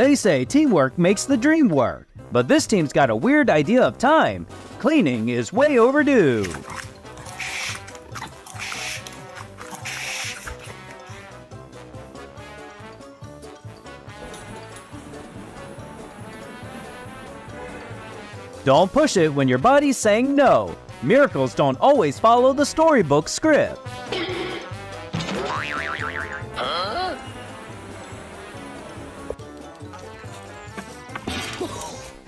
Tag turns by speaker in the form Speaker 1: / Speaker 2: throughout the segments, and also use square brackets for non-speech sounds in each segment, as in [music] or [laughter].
Speaker 1: They say teamwork makes the dream work, but this team's got a weird idea of time. Cleaning is way overdue. Don't push it when your body's saying no. Miracles don't always follow the storybook script.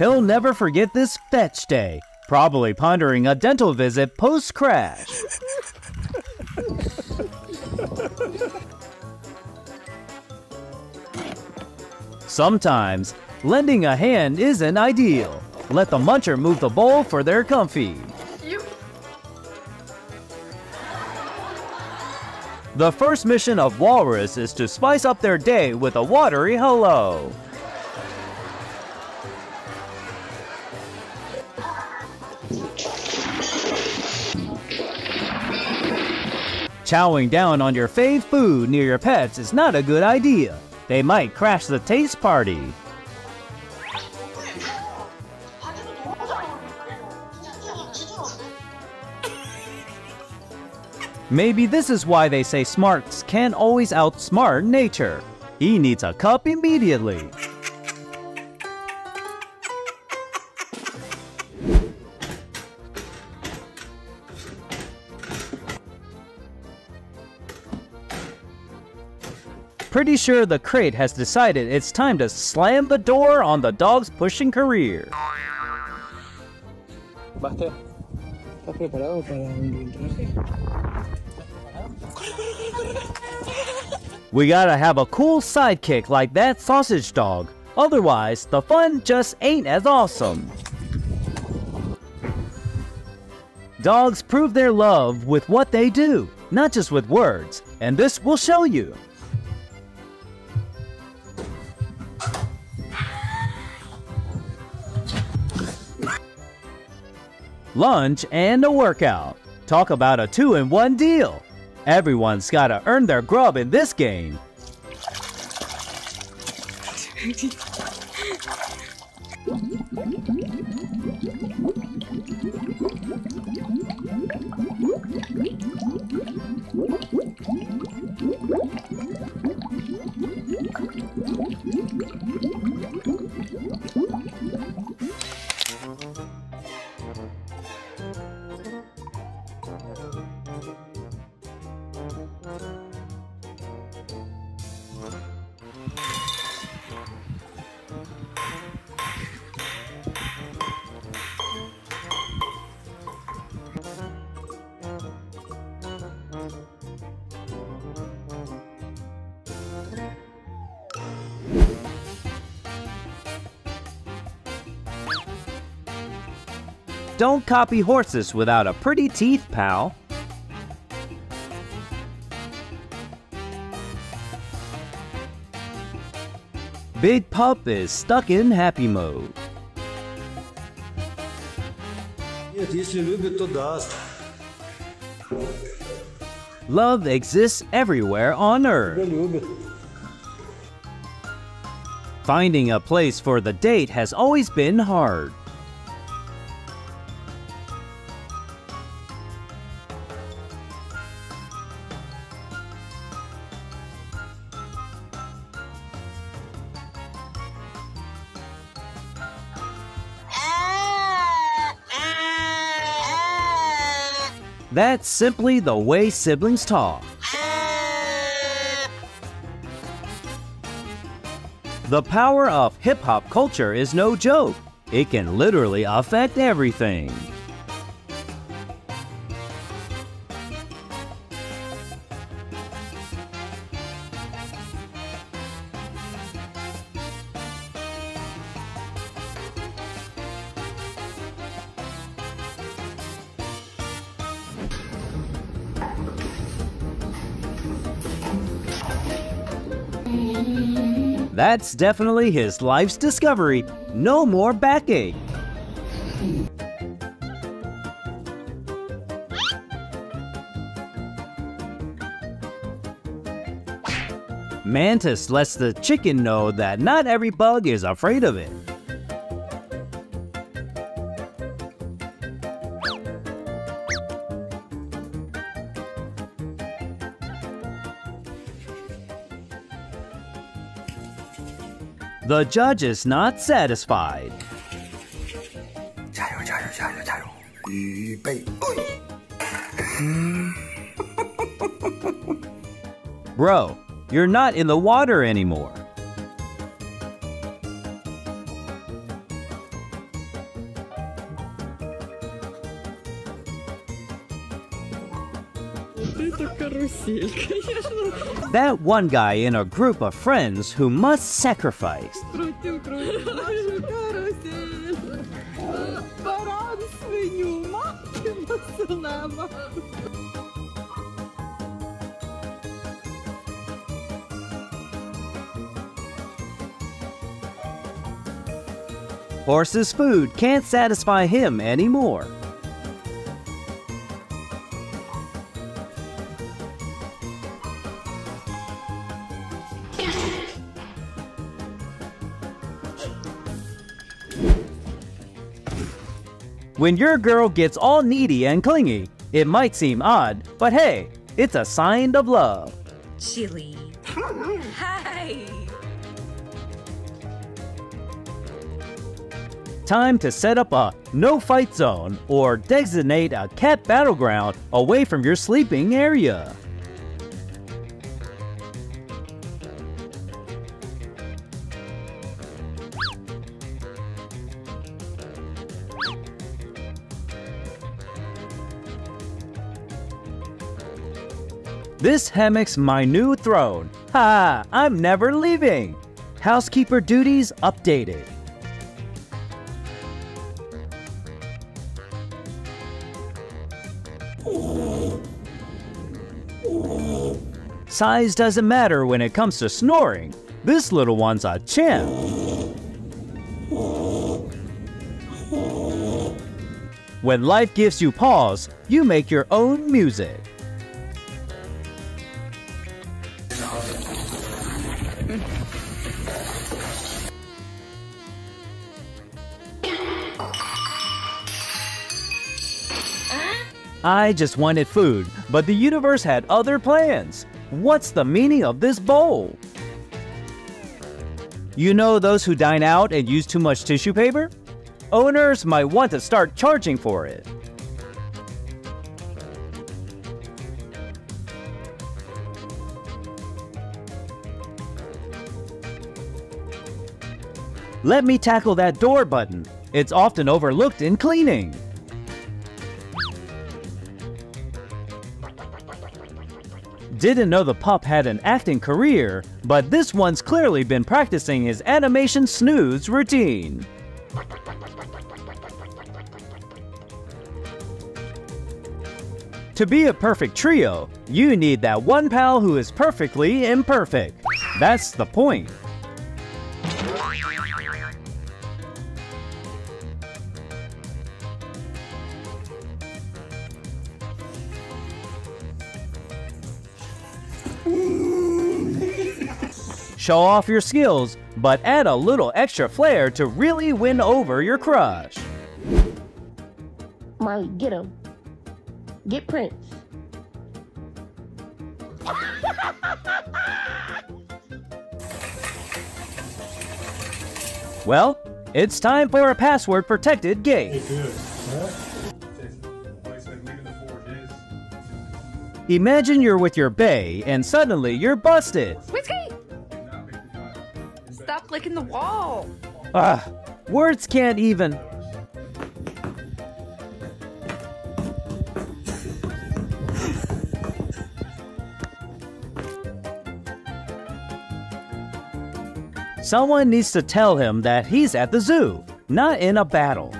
Speaker 1: He'll never forget this fetch day, probably pondering a dental visit post crash. Sometimes, lending a hand isn't ideal. Let the muncher move the bowl for their comfy. The first mission of Walrus is to spice up their day with a watery hello. Chowing down on your fave food near your pets is not a good idea. They might crash the taste party. Maybe this is why they say smarts can't always outsmart nature. He needs a cup immediately. Pretty sure the crate has decided it's time to slam the door on the dog's pushing career.
Speaker 2: ¿estás preparado para un traje?
Speaker 1: We gotta have a cool sidekick like that sausage dog. Otherwise, the fun just ain't as awesome. Dogs prove their love with what they do, not just with words, and this will show you. Lunch and a workout. Talk about a two-in-one deal. Everyone's gotta earn their grub in this game. [laughs] Don't copy horses without a pretty teeth, pal. Big Pup is stuck in happy mode. Love exists everywhere on Earth. Finding a place for the date has always been hard. That's simply the way siblings talk. The power of hip hop culture is no joke. It can literally affect everything. That's definitely his life's discovery. No more backache. Mantis lets the chicken know that not every bug is afraid of it. The judge is not satisfied.
Speaker 3: 加油加油加油加油！预备，
Speaker 1: Bro, you're not in the water anymore. that one guy in a group of friends who must sacrifice. Horse's food can't satisfy him anymore. When your girl gets all needy and clingy, it might seem odd, but hey, it's a sign of love.
Speaker 4: Chili. Hi.
Speaker 1: Time to set up a no fight zone or designate a cat battleground away from your sleeping area. This hammock's my new throne. Ha! I'm never leaving. Housekeeper duties updated. Size doesn't matter when it comes to snoring. This little one's a champ. When life gives you pause, you make your own music. I just wanted food, but the universe had other plans. What's the meaning of this bowl? You know those who dine out and use too much tissue paper? Owners might want to start charging for it. Let me tackle that door button. It's often overlooked in cleaning. Didn't know the pup had an acting career, but this one's clearly been practicing his animation snooze routine. To be a perfect trio, you need that one pal who is perfectly imperfect. That's the point. Show off your skills, but add a little extra flair to really win over your crush.
Speaker 5: Molly, get him. Get Prince.
Speaker 1: Well, it's time for a password protected gate. Imagine you're with your bae and suddenly you're busted.
Speaker 4: Whiskey! Stop licking the wall.
Speaker 1: Ah, words can't even. Someone needs to tell him that he's at the zoo, not in a battle.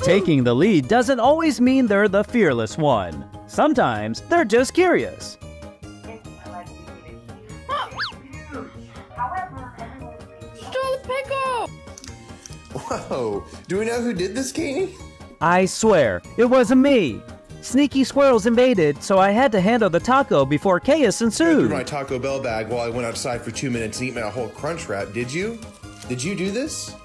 Speaker 1: Taking the lead doesn't always mean they're the fearless one. Sometimes they're just curious.
Speaker 3: Whoa! Do we know who did this, Keeney?
Speaker 1: I swear, it wasn't me. sneaky squirrels invaded, so I had to handle the taco before chaos
Speaker 6: threw
Speaker 1: ensued.
Speaker 6: my Taco Bell bag while I went outside for two minutes and eat my whole crunch wrap. Did you? Did you do this? [laughs]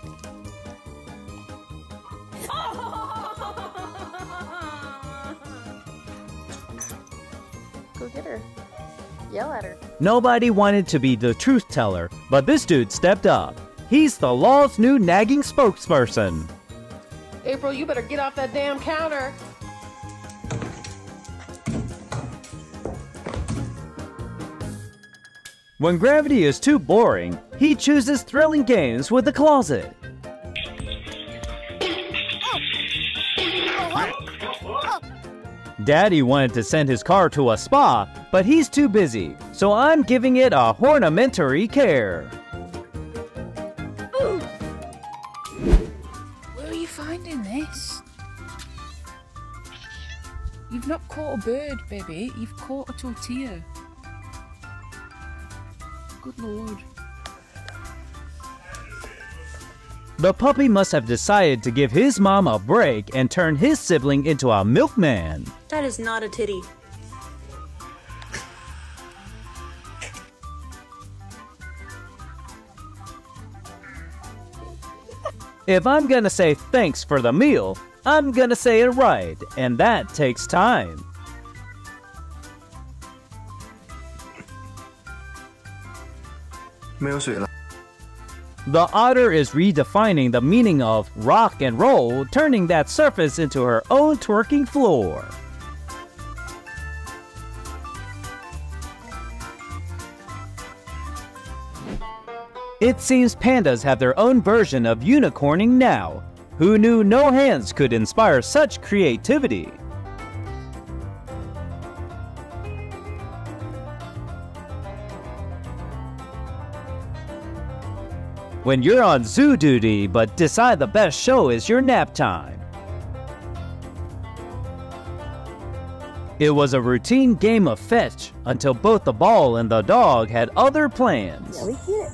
Speaker 5: Go get her. Yell at her.
Speaker 1: Nobody wanted to be the truth teller, but this dude stepped up. He's the law's new nagging spokesperson.
Speaker 5: April, you better get off that damn counter.
Speaker 1: When gravity is too boring, he chooses thrilling games with the closet. Daddy wanted to send his car to a spa, but he's too busy, so I'm giving it a ornamentary care.
Speaker 7: Bird, baby. You've caught a tortilla. Good lord.
Speaker 1: The puppy must have decided to give his mom a break and turn his sibling into a milkman.
Speaker 8: That is not a titty.
Speaker 1: If I'm gonna say thanks for the meal, I'm gonna say it right, and that takes time. The otter is redefining the meaning of rock and roll, turning that surface into her own twerking floor. It seems pandas have their own version of unicorning now. Who knew no hands could inspire such creativity? When you're on zoo duty but decide the best show is your nap time. It was a routine game of fetch until both the ball and the dog had other plans.
Speaker 2: we get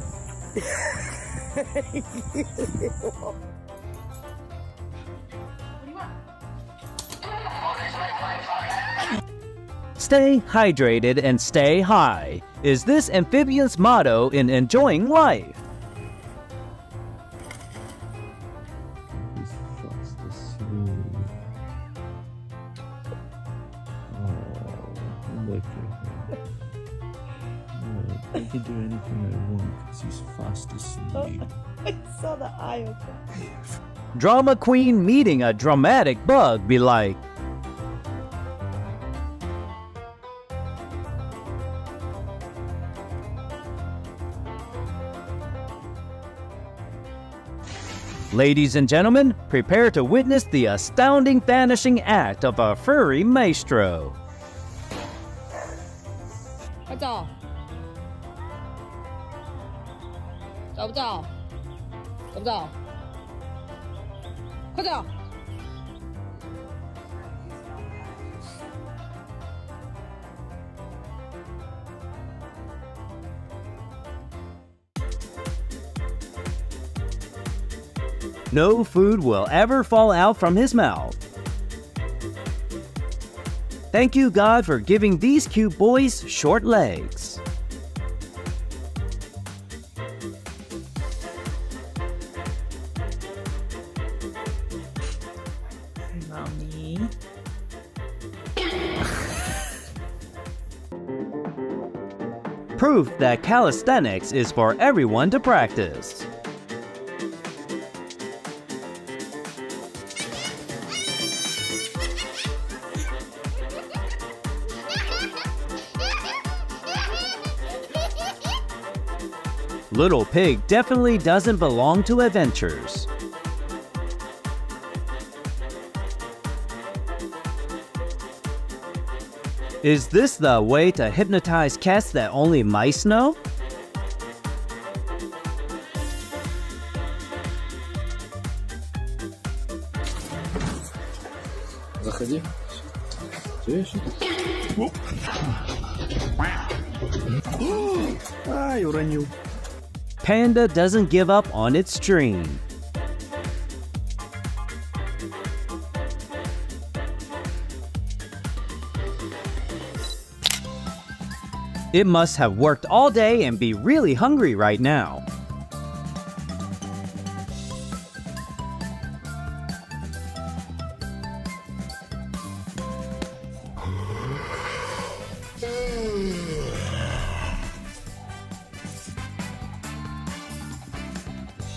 Speaker 1: Stay hydrated and stay high is this amphibian's motto in enjoying life. Drama queen meeting a dramatic bug be like, Ladies and gentlemen, prepare to witness the astounding vanishing act of a furry maestro.
Speaker 9: 快 Pega!
Speaker 1: No food will ever fall out from his mouth. Thank you, God, for giving these cute boys short legs. Proof that calisthenics is for everyone to practice. Little Pig definitely doesn't belong to adventures. Is this the way to hypnotize cats that only mice know?
Speaker 10: Заходи. Слышишь? Ай, уронил.
Speaker 1: Panda doesn't give up on its dream. It must have worked all day and be really hungry right now.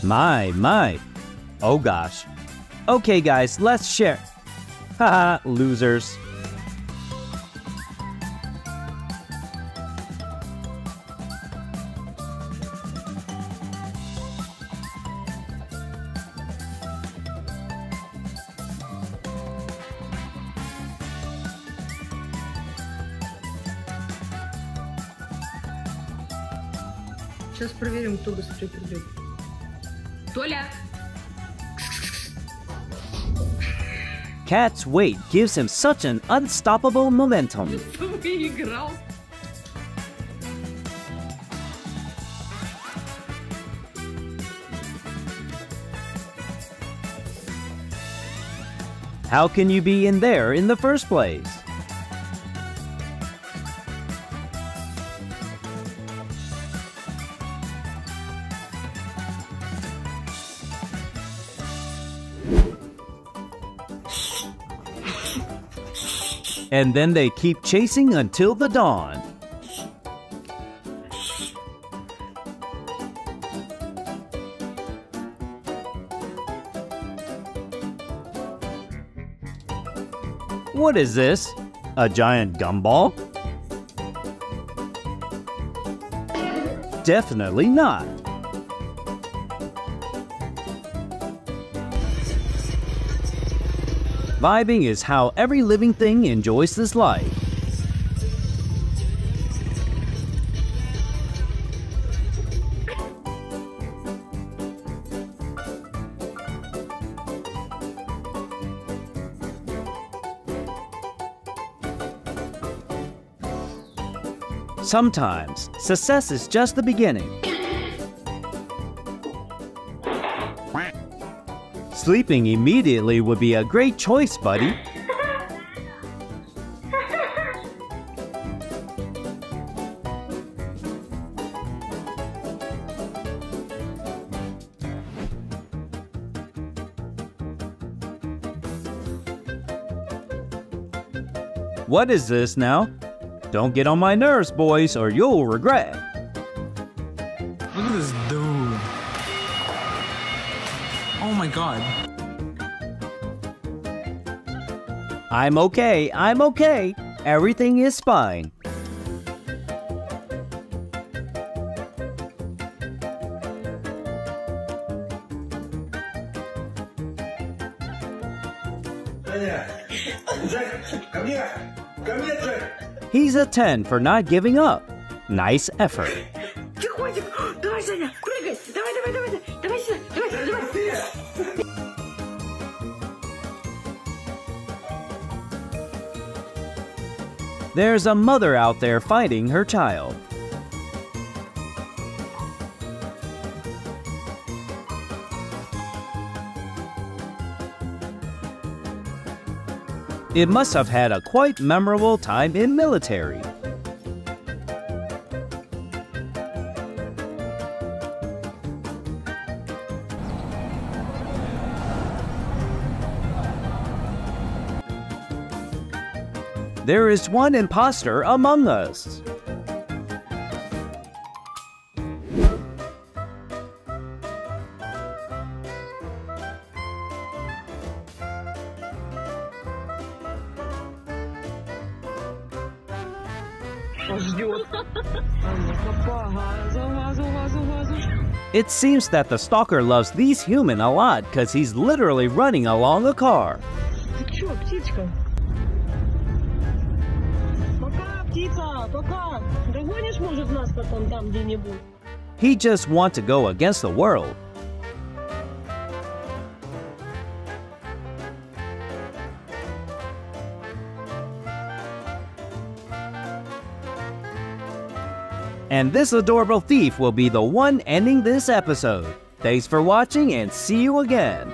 Speaker 1: My, my. Oh gosh. Okay, guys, let's share. Haha, [laughs] losers.
Speaker 4: Сейчас проверим, кто быстрее придет. Толя!
Speaker 1: Cat's weight gives him such an unstoppable momentum. [laughs]
Speaker 4: Выиграл!
Speaker 1: How can you be in there in the first place? And then they keep chasing until the dawn. What is this? A giant gumball? Definitely not. Vibing is how every living thing enjoys this life. Sometimes, success is just the beginning. Sleeping immediately would be a great choice, buddy. What is this now? Don't get on my nerves, boys, or you'll regret. I'm okay, I'm okay, everything is fine. He's a 10 for not giving up. Nice effort. There's a mother out there fighting her child. It must have had a quite memorable time in military. There is one impostor among us. It seems that the stalker loves these human a lot because he's literally running along a car. He just wants to go against the world. And this adorable thief will be the one ending this episode. Thanks for watching and see you again.